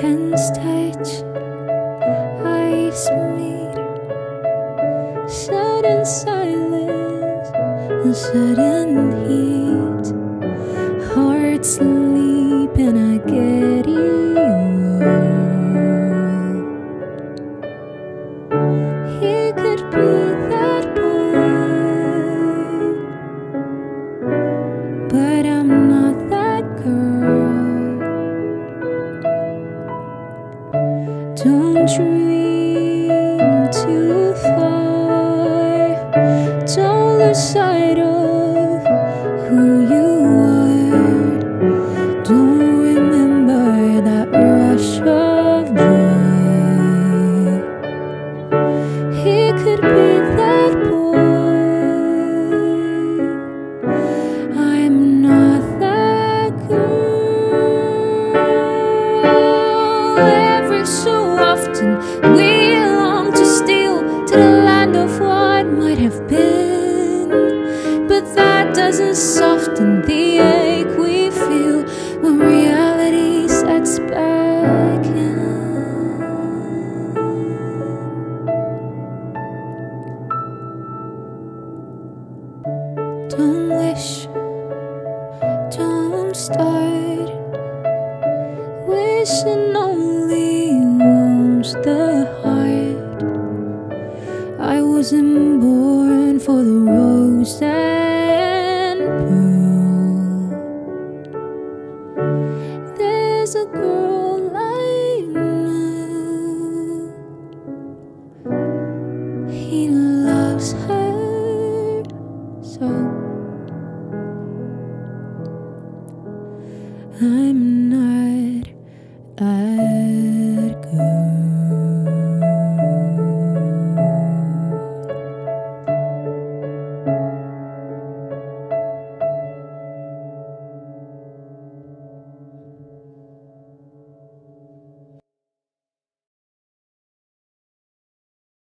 hands touch, eyes meet. Sudden silence and sudden heat. Hearts leap, and I get it. Don't dream too far. Don't lose sight of who you are. Don't remember that rush of joy. He could be doesn't soften the ache we feel when reality sets back in. Don't wish, don't start. Wishing only wounds the heart. I wasn't born There's a girl I know. He loves her so. I'm not